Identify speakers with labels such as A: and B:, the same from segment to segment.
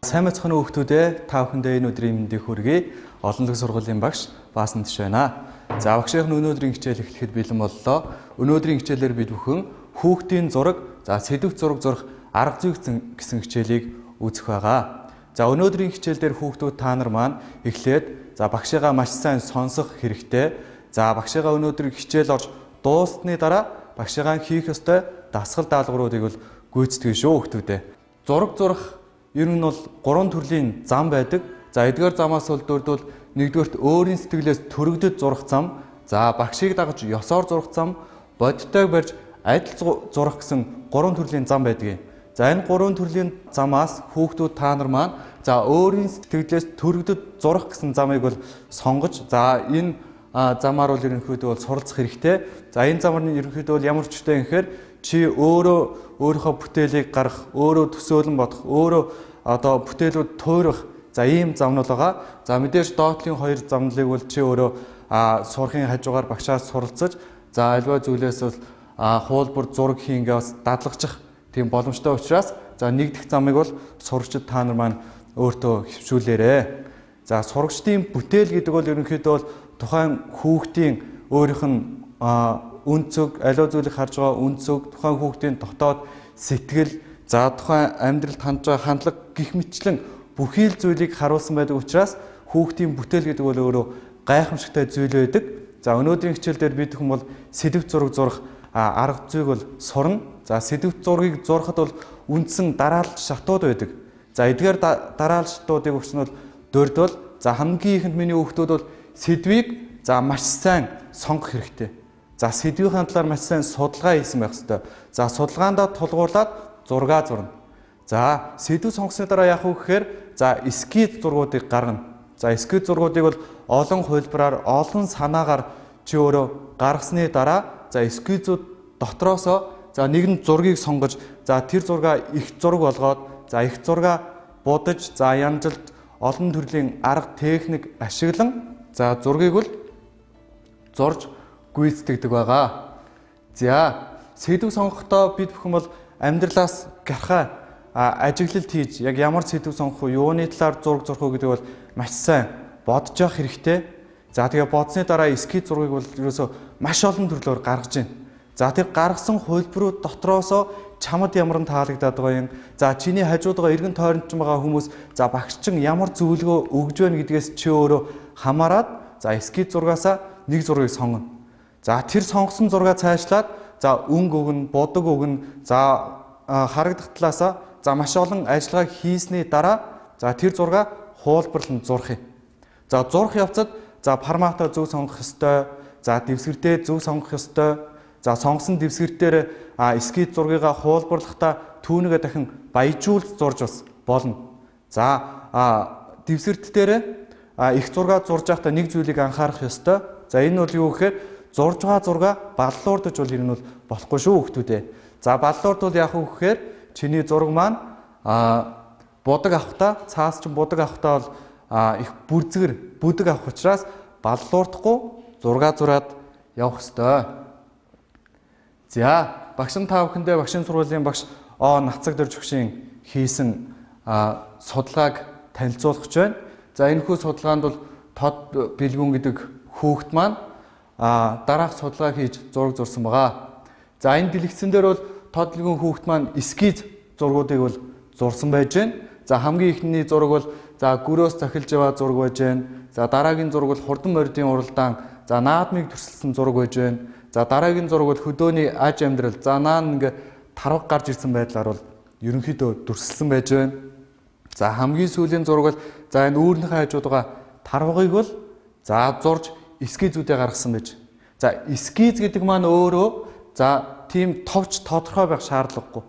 A: сайн мэцхан хүүхдүүдээ та бүхэндээ энэ өдрийн мэндийг хүргэе. Олон лог сургуулийн багш Баасан тийш байна. За багшийн өнөөдрийн хичээл эхлэхэд бэлэн боллоо. Өнөөдрийн хичээлээр бид бүхэн хүүхдийн зураг, за сэдв зураг зурх арга зүй гэсэн хичээлийг үзэх байгаа. За өнөөдрийн хичээлдэр хүүхдүүд та нар маань эхлээд за багшигаа маш сайн сонсох хэрэгтэй. За багшигаа өнөөдөр хичээл орж дуусны дараа багшигаа хийх ёстой дасгал даалгавруудыг бол гүйцэтгэж шүү хүүхдүүдээ. Зураг зурх Ер нь бол гурван төрлийн зам байдаг. За эдгээр замаас үлдвэрдвэл нэгдүгээрт өөрийн сэтгэлээс төрөгдөж зурх зам, за багшийг дагаж ёсоор зурх зам, бодитойг барьж адил зурх гэсэн гурван төрлийн зам байдгийг. За энэ гурван төрлийн замаас хүүхдүүд та нар маань за өөрийн сэтгэлээс төрөгдөж зурх гэсэн замыг бол сонгож за энэ замаар бол ерөнхийдөө бол суралцах хэрэгтэй. За энэ замаар нь ерөнхийдөө бол ямар ч үстэй гэхээр чи өөрөө өөрийнхөө бүтээлийг гаргах, өөрөө төсөөлөн бодох, өөрөө одоо бүтээлүүд туурах за ийм замнууд байгаа. За мэдээж доотлын хоёр замналыг бол чи өөрөө сурахын хажуугаар багшаас суралцаж за альва зүйлээс бол хуулбар зураг хийнгээ бас дадлагчих тийм боломжтой учраас за нэг дэх замыг бол сурагчид та нар маань өөртөө хөвшүүлээрэ. За сурагчдын бүтээл гэдэг бол ерөнхийдөө бол тухайн хүүхдийн өөрийнх нь үнцөг, аливаа зүйлийг харж байгаа үнцөг, тухайн хүүхдийн дотоод сэтгэл, за тухайн амьдралд хандж байгаа хандлага гих мэтлэн бүхий л зүйлийг харуулсан байдаг учраас хүүхдийн бүтээл гэдэг бол өөрөө гайхамшигтай зүйл байдаг. За өнөөдрийн хичээлдэр бид хүм бол сэдв зураг зурх арга зүйг бол сурна. За сэдв зургийг зурхад бол үндсэн дараалал шатууд байдаг. За эдгээр дараалал шатуудыг бол дөрдвөл за хамгийн ихэнд миний хүүхдүүд бол сэдвийг за маш сайн сонгох хэрэгтэй. За сэдвийн талаар маш сайн судалгаа хийсэн байх хэрэгтэй. За судалгаандаа тулгуурлаад зураг зурна. За сэдв сонгосны дараа яах вэ гэхээр за эскиз зургуудыг гаргана. За эскиз зургуудыг бол олон хувилбараар олон санаагаар чи өөрөө гаргасны дараа за эскизүүд дотроосоо за нэгэн зургийг сонгож за тэр зургаа их зураг болгоод за их зургаа будаж за янжилт олон төрлийн арга техник ашиглан за зургийг бол зурж гүйцэтгэдэг байгаа. За сэдв сонгохдоо бид бүхэн бол амьдралаас гарахаа ажиглалт хийж яг ямар сэдв сонгох уу, юуны талаар зураг зурх уу гэдэг бол маш сайн бодож явах хэрэгтэй. За тэгээ бодсны дараа эскиз зургийг бол ерөөсөө маш олон төрлөөр гаргаж байна. За тэр гаргасан хувилбарууд дотроосоо чамд ямар нь таалагдаад байгаа юм. За чиний хажууд байгаа эргэн тойронд байгаа хүмүүс за багшчин ямар зөвлөгөө өгж байна гэдгээс чи өөрөө хамаарад за эскиз зургаасаа нэг зургийг сонгоно. За тэр сонгосон зураг цаашлаад за өнгө өгнө, бодог өгнө. За харагдах талаасаа за маш олон ажиллагаа хийсний дараа за тэр зураг хуулбарлан зурх юм. За зурх явцад за форматаа зөв сонгох ёстой. За дэвсгэртээ зөв сонгох ёстой. За сонгосон дэвсгэртээр эскиз зургийг хуулбарлахдаа түүнийгээ дахин баяжуулж зурж бас болно. За дэвсгэрт дээр их зураг зурж байхдаа нэг зүйлийг анхаарах ёстой. За энэ бол юу гэхээр зурж байгаа зурга баллуурдаж бол ер нь бол болохгүй шүү хүмүүдээ. За баллуурд бол яг уу гэхээр чиний зураг маань а будаг авахта цаас чинь будаг авахта бол их бүрзгэр бүдэг авах учраас баллуурдахгүй зурга зураад явах ёстой. За багшин та бүхэндээ багшин сургуулийн багш О нацаг дөрж өгшийн хийсэн судалгааг танилцуулах гэж байна. За энэ хүү судалгаанд бол тод бэлгүн гэдэг хүүхэд маань дараах судалгаа хийж зураг зурсан байгаа. За энэ дэлгэцэн дээр бол тодлогын хүүхд маань эскиз зургуудыг бол зурсан байж байна. За хамгийн ихний зураг бол за гөрөөс цахилж яваа зураг байж байна. За дараагийн зураг бол хурдан моридын уралдаан за наадмыг төрсөлсөн зураг байж байна. За дараагийн зураг бол хөдөөний аж амьдрал за наан ингээ тарваг гарч ирсэн байдлаар бол ерөнхийдөө дүрсэлсэн байж байна. За хамгийн сүүлийн зураг бол за энэ үүрнийхээ хажууд байгаа тарвагыг бол за зурж эскизүүдээ гаргасан байж. За эскиз гэдэг маань өөрөө за тийм товч тодорхой байх шаардлагагүй.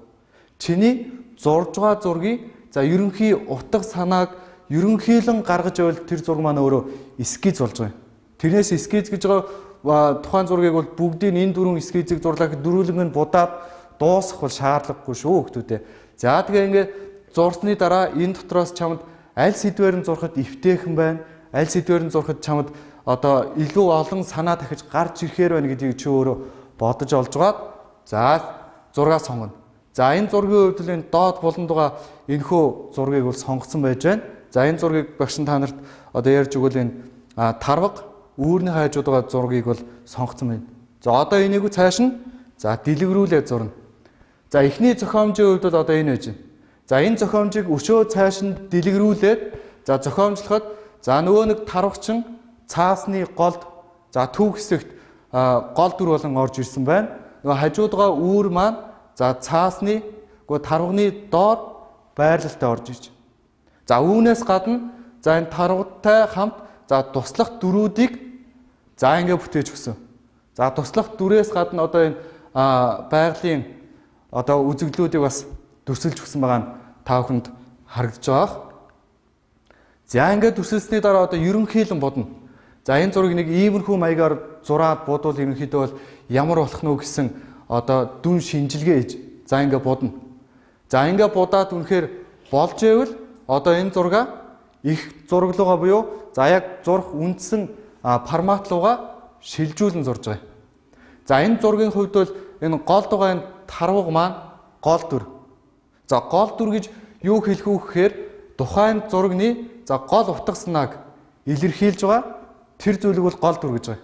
A: Чиний зурж байгаа зургийг за ерөнхий утга санааг ерөнхийлөн гаргаж байвал тэр зураг маань өөрөө эскиз болж байгаа юм. Тэрнээс эскиз гэж байгаа тухайн зургийг бол бүгдийг энэ дөрвөн эскизийг зурлах дөрвөлнг нь будаад дуусгах бол шаардлагагүй шүү хүмүүдээ. За тэгээ ингээд зурсны дараа энэ дотроос чамд аль сэдвээр нь зурхад эвтэйхэн байна. Аль сэдвээр нь зурхад чамд одоо илүү олон санаа дахиж гарч ирэхээр байна гэдгийг чи өөрөө бодож олж гаад за 6 сонгоно. За энэ зургийн энэ доод буланд байгаа энэхүү зургийг бол сонгоцсон байж байна. За энэ зургийг багш та нарт одоо ярьж өгвөл энэ тарваг үүрний хайжууд байгаа зургийг бол сонгоцсон байна. За одоо энийг цааш нь за дэлгэрүүлээд зурна. За эхний зохиомжийн хувьд бол одоо энэ байж байна. За энэ зохиомжийг өшөө цааш нь дэлгэрүүлээд за зохиомжлоход за нөгөө нэг тарвагчин цаасны голд за төв хэсэгт гол дүр болон орж ирсэн байна. Нөгөө хажуудгаа үүр маань за цаасны нөгөө тарвагны доор байрлалтай орж ирж. За үүнээс гадна за энэ тарвагтай хамт за туслах дөрүүдийг за ингэ бүтээж өгсөн. За туслах дүрээс гадна одоо энэ байгалийн одоо үзэгдлүүдийг бас дүрсэлж өгсөн байгаа нь та бүхэнд харагдаж байгаа. За ингээд дүрсэлсний дараа одоо ерөнхийлөн бодно. За энэ зургийг нэг иймэрхүү маягаар зураад бодвол ерөнхийдөө бол ямар болох нь гэсэн одоо дүн шинжилгээ хийж за ингээд бодно. За ингээд будаад үнэхээр болж ивэл одоо энэ зурга их зураглууга буюу за яг зурх үндсэн формат руугаа шилжүүлэн зурж байгаа. За энэ зургийн хувьд бол энэ голд байгаа энэ тарваг маань гол дүр. За гол дүр гэж юу хэлэх үү гэхээр тухайн зургийн за гол утга санааг илэрхийлж байгаа Тэр зүйлийг бол гол дүр гэж байгаа.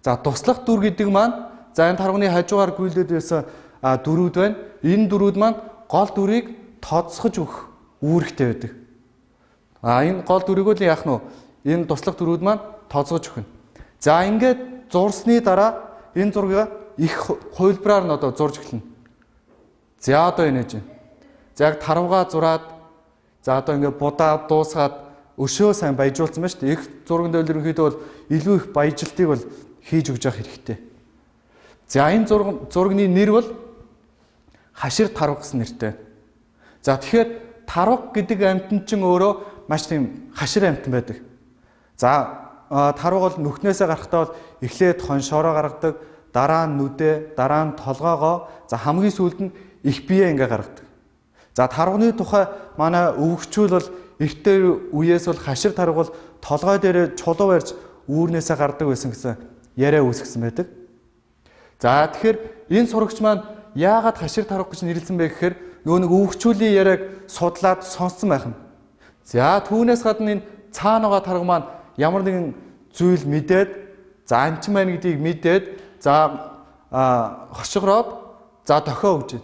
A: За туслах дүр гэдэг маань за энэ тарганы хажуугаар гүйлдээд байсан дөрүүд байна. Энэ дөрүүд маань гол дүрийг тооцсож өгөх үүрэгтэй байдаг. А энэ гол дүрийг л яах нь энэ туслах дүрүүд маань тооцоож өгнө. За ингээд зурсны дараа энэ зургийг их хувилбараар нь одоо зурж эхэлнэ. За одоо энэ гэж. За яг тарвгаа зураад за одоо ингээд будаа дуусгаад өшөө сайн баяжуулсан байна шүү дээ. Их зурган дээл ерөнхийдөө бол илүү их баяжилтыг бол хийж өгж явах хэрэгтэй. За энэ зураг зургийн нэр бол хашир тарваг гэсэн нэртэй. За тэгэхээр тарваг гэдэг амьтан чинь өөрөө маш тийм хашир амьтан байдаг. За тарваг бол нүхнээсээ гарахдаа бол эхлээд хоншоороо гаргадаг, дараа нь нүдэ, дараа нь толгоогоо, за хамгийн сүүлд нь их биеэ ингээ гаргадаг. За тарвагны тухай манай өвгчүүл бол эртээр үеэс бол хашир таргал толгой дээр чулуу барьж үүрнээсээ гардаг байсан гэсэн яриа үүсгэсэн байдаг. За тэгэхээр энэ сурагч маань яагаад хашир тарах гэж нэрлсэн бэ гэхээр нөгөө нэг өвгчүүлийн яриаг судлаад сонссон байх нь. За түүнээс гадна энэ цаана байгаа тарга маань ямар нэгэн зүйл мэдээд за анчин байна гэдгийг мэдээд за хошигроод за дохио өгч.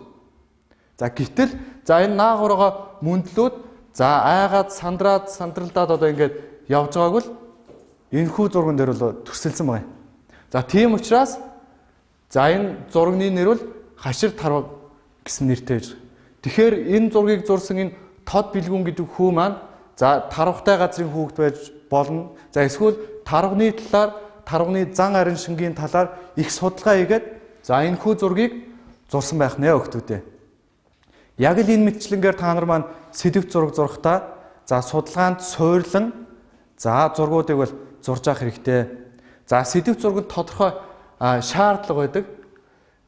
A: За гэтэл за энэ наагуургаа мөндлүүд За айгаад сандраад сандралдаад одоо ингээд явж байгааг л энэхүү зурган дээр бол төсөлсөн байна. За тийм учраас за энэ зургийн нэр бол хашир тарваг гэсэн нэртэй байж. Тэгэхээр энэ зургийг зурсан энэ тод бэлгүүн гэдэг хүү маань за тарвагтай газрын хүүхэд байж болно. За эсвэл тарвагны талаар тарвагны зан арын шингийн талаар их судалгаа хийгээд за энэ хүү зургийг зурсан байх нэ өгтүүдээ. Яг л энэ мэтчлэнгээр та нар маань сэдв зураг зурхтаа за судалгаанд суурлан за зургуудыг бол зурж авах хэрэгтэй. За сэдв зурганд тодорхой шаардлага байдаг.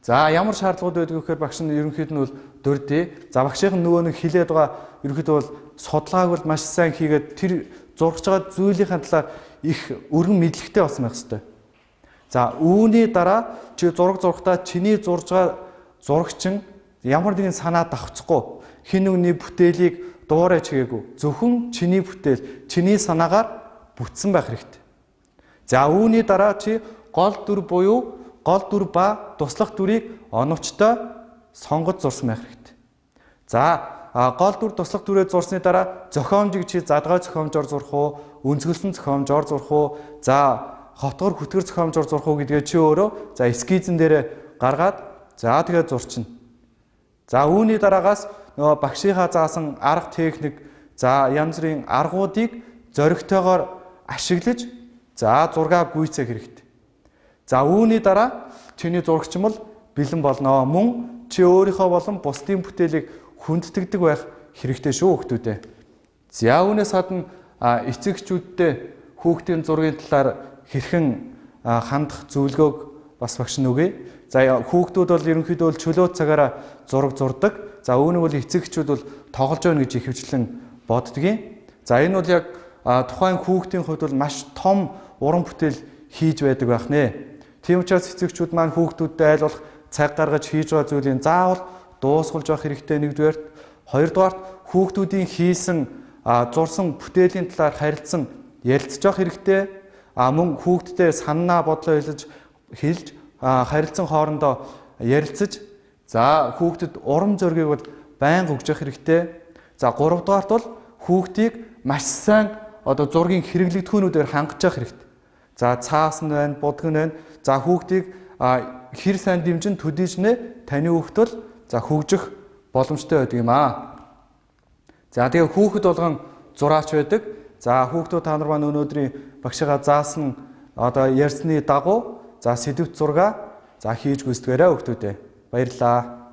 A: За ямар шаардлагууд байдаг вэ гэхээр багш нь ерөнхийд нь бол дурдъя. За багшийн нөгөө нэг хилээд байгаа ерөнхийдөө бол судалгааг бол маш сайн хийгээд тэр зургаж байгаа зүйлийн талаар их өргөн мэдлэгтэй болсон байх хэрэгтэй. За үүний дараа чи зураг зурхтаа чиний зурж байгаа зурагчин ямар нэгэн санаа давхцахгүй хин нэгний бүтээлийг дуурайж хийгээгүй зөвхөн чиний бүтээл чиний санаагаар бүтсэн байх хэрэгтэй. За үүний дараа чи гол дүр буюу гол дүр ба туслах дүрийг оновчтой сонгож зурсан байх хэрэгтэй. За гол дүр туслах дүрээ зурсны дараа зохиомжийг чи задгай зохиомжоор зурх уу, өнцгөлсөн зохиомжоор зурх уу, за хотгор хүтгэр зохиомжоор зурх уу гэдгээ чи өөрөө за эскизэн дээр гаргаад за тэгээ зурчна. За үүний дараагаас нөгөө багшийнхаа заасан арга техник за янз бүрийн аргуудыг зоригтойгоор ашиглаж за зургаа гүйцээх хэрэгтэй. За үүний дараа чиний зурагч бол бэлэн болно. Мөн чи өөрийнхөө болон бусдын бүтээлийг хүндтгэдэг байх хэрэгтэй шүү хүмүүдээ. За үүнээс гадна эцэгчүүдтэй хүүхдийн зургийн талаар хэрхэн хандах зөвлөгөөг бас багш нүгэ. За хүүхдүүд бол ерөнхийдөө чөлөө цагаараа зураг зурдаг. За үүнийг бол эцэгчүүд бол тоглож байна гэж ихэвчлэн боддгийн. За энэ бол яг тухайн хүүхдийн хувьд бол маш том уран бүтээл хийж байдаг байх нэ. Тийм учраас эцэгчүүд маань хүүхдүүдтэй айл болох цаг гаргаж хийж байгаа зүйлийн заавал дуусгуулж явах хэрэгтэй нэгдүгээрт хоёрдугаарт хүүхдүүдийн хийсэн зурсан бүтээлийн талаар харилцсан ярилцж явах хэрэгтэй. А мөн хүүхдтэй санаа бодлоо хэлж хэлж харилцсан хоорондоо ярилцаж за хүүхдэд урам зориг бол байнга өгж явах хэрэгтэй. За 3 дугаарт бол хүүхдийг маш сайн одоо зургийн хэрэглэгдэхүүнүүдээр хангаж явах хэрэгтэй. За цаас нь байна, будг нь байна. За хүүхдийг хэр сайн дэмжин төдийж нэ таны хүүхд бол за хөгжих боломжтой байдаг юм аа. За тэгээ хүүхэд болгон зураач байдаг. За хүүхдүүд та нар маань өнөөдрийн багшигаа заасан одоо ярьсны дагуу за сэдвт зурга за хийж гүйцэтгээрэй хүүхдүүдээ. Баярлалаа.